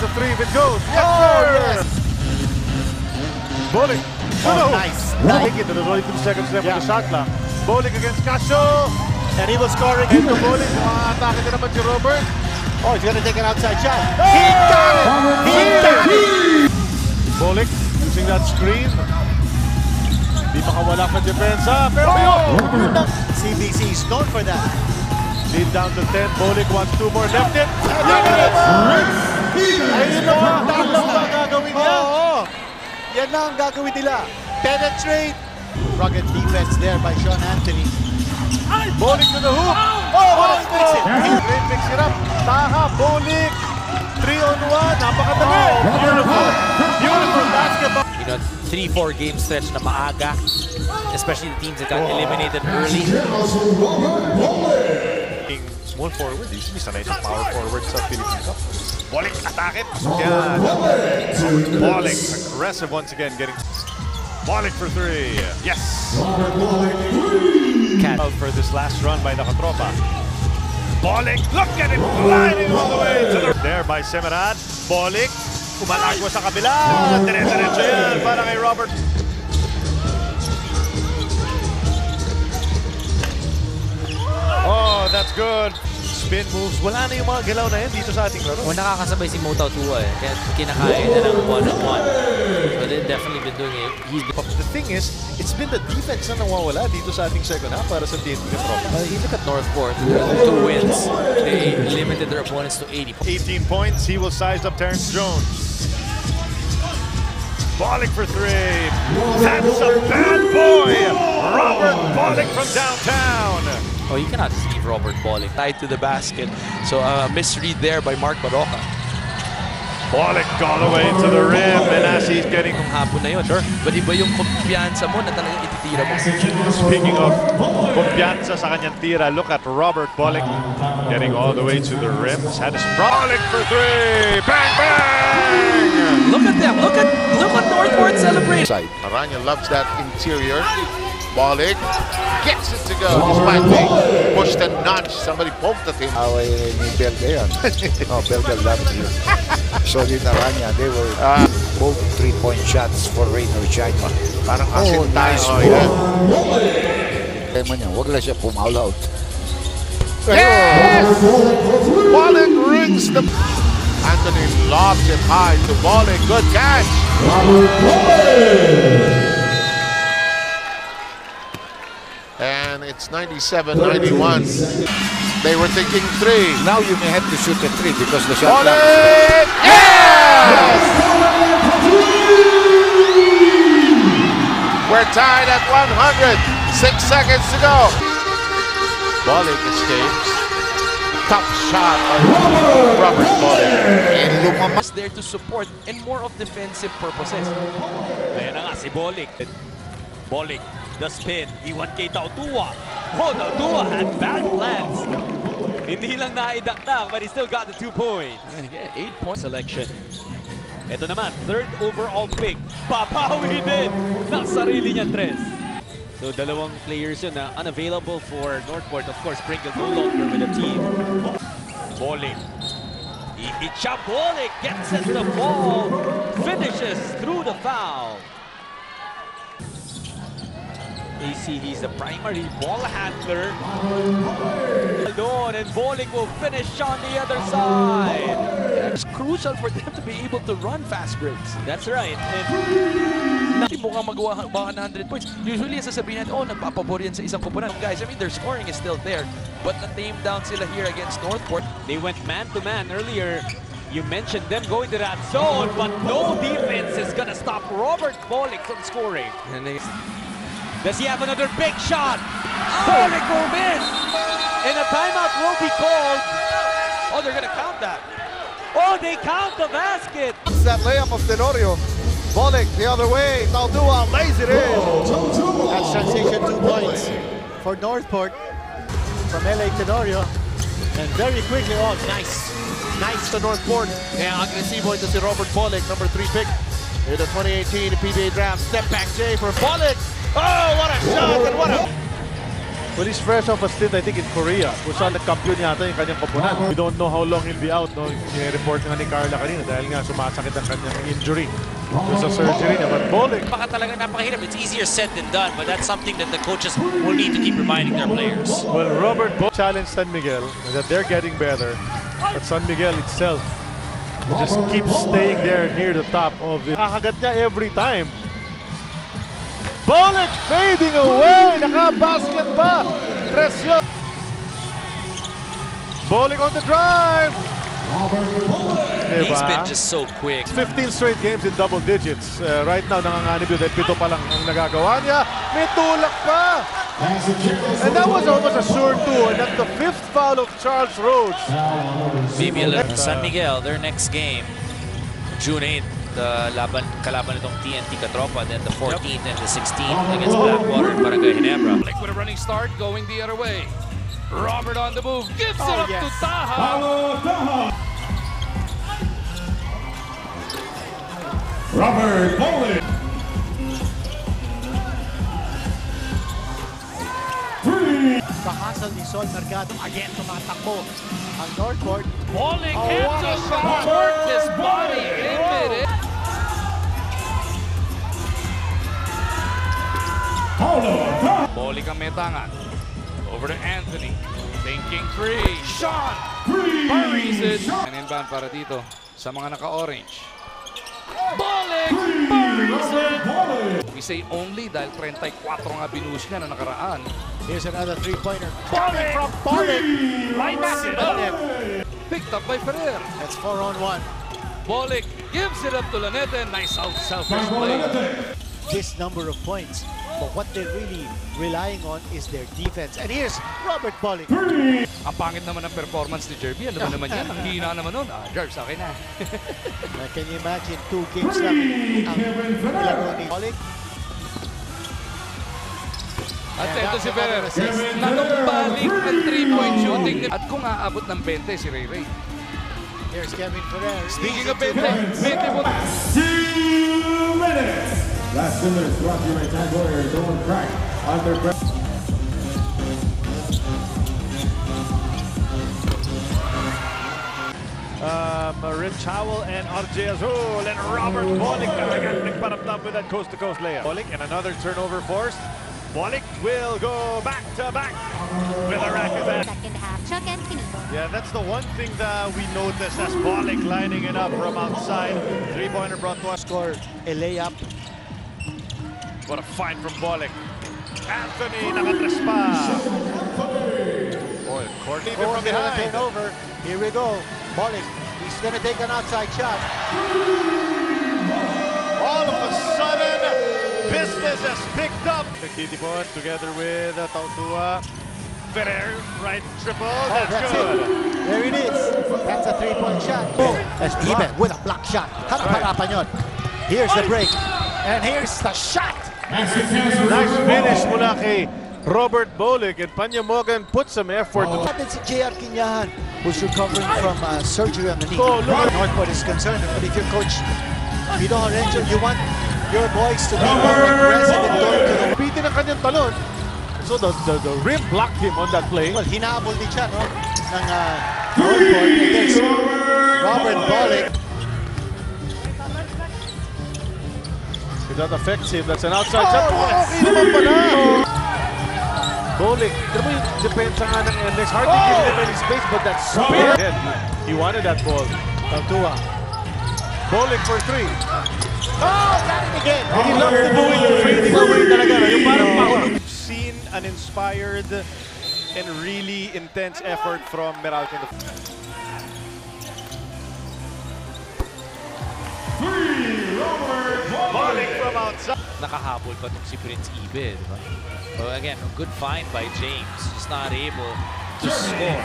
That's a three if it goes. Yes, Oh, sir! yes. Bolick. Oh, nice. Nice. Into the 22 seconds left Yeah. of the shot clock. Bolick against Casio. And he was scoring. Ito Bolick. Umaatake na naman si Robert. Oh, he's gonna take an outside shot. He got it! He got it! Bolick using that screen. Di makawala pa depensa. Pero yun! Oh, CBC is known for that. Lead down to 10. Bolick wants two more. Left it. Ayun na nga. Tatlo ba gagawin niya? Oo. Yan na ang gagawin nila. Penetrate. Rugged defense there by Sean Anthony. Bowling to the hoop. Oh, what a fix it. Great mix it up. Taha, Bowling. 3 on 1. Napakadali. Beautiful. Beautiful basketball. you know, three, four game stretch na maaga, especially the teams that got eliminated early. King small forward. Usually sanay sa power forward sa Philippines. Atake. Pasok yan. Aggressive once again. Getting Bolick for three. Yes. Out for this last run by Nakatropa. Bolick, look at it gliding all the way to the... There by Semerad. Bolick, umalagwa sa kabila. Dire-diretso yan para kay Robert. Oh, that's good. Spin moves. Wala na yung mga galaw na yan dito sa ating laro. O nakakasabay si Motaw Tua eh, kaya kinakaya na ng one-on-one. So they've definitely been doing it. He's been, the thing is, it's been the defense na nawawala dito sa ating second half para sa TNT Metro. uh, you look at Northport, two wins, they limited their opponents to 80 points. 18 points. He will size up Terrence Jones. Bollick for three. That's a bad boy. Robert Bollick from downtown. Oh, you cannot leave Robert Bolick. tied to the basket. So a misread there by Mark Barroca. Bolick all the way to the rim, and as he's getting Nung hapon na yun. But iba yung kumpiyansa mo na talagang ititira mo. Speaking of kumpiyansa sa kanyang tira, look at Robert Bolick getting all the way to the rim. He's had his Bolick for three. Bang, bang! Look at them. Look at look at Northport celebrate. side. Aranya loves that interior. Bolick gets it to go despite being and. Somebody poked at him. away ni Belga yan. no, Belga loved you. So din Aranya, they were Ah. both three-point shots for rain or shine. Parang Oh, asin nice tayo. move. yeah. Kaya mo niya, wag lang siya pumaul out. Yes! Bolick rings the... Anthony lobs it high to Bolick. Good catch. And it's 97-91. They were thinking three. Now you may have to shoot a three because the shot clock Bolick! Yes! We're tied at 100. Six seconds to go. Bolick escapes. Top shot by Robert Bolick. and lumama. Is there to support and more of defensive purposes. Ayan na nga si Bolick. Bolick, the spin. Iwan kay Tautua. Oh, Tautua had bad plans. Hindi lang naidakdak, but he still got the two points. Eight-point Selection. Ito naman, third overall pick. Papawi din ng sarili niya, tres. So, dalawang players yun na unavailable for Northport. Of course, Pringle no longer with the team. Bolick. Iicha Bolick gets it the ball. Finishes through the foul. AC, he's the primary ball handler. Alone, and Bolick will finish on the other side. It's crucial for them to be able to run fast breaks. That's right. And nga magawa baka 100 points. Usually, sasabihin natin, oh, nagpapabor yan sa isang kupunan. Guys, I mean, their scoring is still there. But na-tame down sila here against Northport. they went man to man earlier. You mentioned them going to that zone, but no defense is gonna stop Robert Bolick from scoring. And they, Does he have another big shot? Bolick will miss! And a timeout will be called. oh, they're gonna count that. Oh, they count the basket! That layup of Tenorio. Bolick the other way. Tautua lays it in. That's transition two points for Northport from LA Tenorio. And very quickly, oh, nice. Nice to Northport. Kaya agresibo ito si Robert Bolick, number three pick in the 2018 PBA draft. Step back J for Bolick. Oh, what a shot and what a... Well, he's fresh off a stint, I think, in Korea. Kung saan nagkampiyon yata yung kanyang koponan. We don't know how long he'll be out. No? Yung report nga ni Carla kanina dahil nga sumasakit ang kanyang injury. So, sa surgery niya. But Bolick, Baka talaga napakahirap. It's easier said than done, but that's something that the coaches will need to keep reminding their players. well, Robert Bo challenged San Miguel that they're getting better. But San Miguel itself just keeps staying there near the top of it. Nakahagat niya every time. Bolick fading away! Naka-basket pa! Presyo! Bolick on the drive! Diba? He's been just so quick. 15 straight games in double digits. Uh, right now, nanganganib yun pito pa lang ang nagagawa niya. May tulak pa! And that was almost a sure two. And that's the fifth foul of Charles Rhodes. Maybe a. San Miguel, their next game, June 8th, the uh, laban, kalaban itong TNT Katropa, then the 14th and the 16th against Blackwater and Barangay Ginebra. Like with a running start, going the other way. Robert on the move, gives it Oh, up yes. to Taha. Robert Bolick. Pakasal ni Sol Mercado. Again, tumatakbo ang Northport. Bolick Oh, hits what a a shot, worked his body in mid Bolick ang may tangan. Over to Anthony. Thinking three. Shot! Buries it. An inbound para dito sa mga naka-orange. Bowling! Buries it! We say only dahil 34 nga binuhos niya na nakaraan. Here's another three-pointer. Coming from Bolick. Lights it up. Picked up by Ferrer. That's four on one. Bolick gives it up to Lanete. Nice out selfish play. This number of points. But what they're really relying on is their defense. And here's Robert Bolick. Ang pangit naman ng performance ni Jerby. Ano ba naman yan? Ang hina naman nun. Ah, Jerb, sa akin na. Can you imagine two games lang ang nilaro ni Bolick? At ito si Ferrer. Nanumbalik ng three-point shooting. ni- At kung aabot ng 20 si Ray Ray. Here's Kevin Ferrer. Speaking of to 20, bet. 20 po. Two minutes. Last minutes brought to you by TAG Heuer. Don't crack under pressure. Um, Rich Howell and RJ Azul and Robert Bolick talagang nagparamdam with that coast-to-coast layup. Bolick and another turnover forced. Bolick will go back to back with a racket back. Second half, Chuck and Finito. Yeah, that's the one thing that we noticed as Bolick lining it up from outside. Three-pointer brought to us. Score a layup. What a find from Bolick. Anthony nakatres pa. Boy, Courtney Oh, from behind. over. Here we go. Bolick. He's gonna take an outside shot. All of a sudden, business has picked up. The Kitipon together with uh, Tautua. Ferrer, right triple. Oh, that's, that's good. it. There it is. That's a three-point shot. That's Iben with a block shot. Harap-harapan yun. Here's the break. And here's the shot. Nice finish mula kay Robert Bolick and Panya Morgan put some effort. Natin si JR Quinyahan, who's recovering from uh, surgery on the knee. Oh, Northport is concerned, but if you're coach Pino Horenzo, you want your boys to be more aggressive and going to the... Pitin ang kanyang talon. So the, the, the rim blocked him on that play. Well, hinahabol din siya, no? Ng uh, Northport. There's Robert Bolick. If that affects that's an outside Oh, shot. yes. Okay naman pala. Bolick, alam mo yung depensa nga ng MX, hardly giving him any space, but that spin. Again, he, he wanted that ball. Tautua. Bolick for three. Oh, got it again. He loves to do it, yung fading talaga. Yung parang mahulog. Seen an inspired and really intense effort from Meralco. In the Bolick from outside. Nakahabol pa itong si Prince Ibe, di ba? So again, a good find by James. Just not able to score.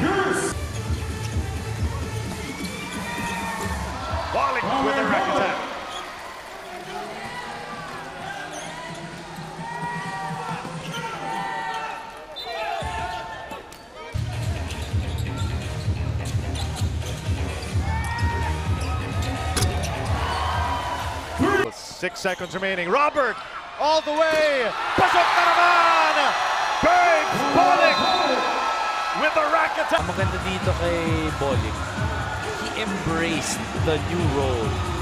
Bolick with a rack Six seconds remaining. Robert all the way. Pasok na naman! Babe Bolick with a rack attack. Ang maganda dito kay Bolick, he embraced the new role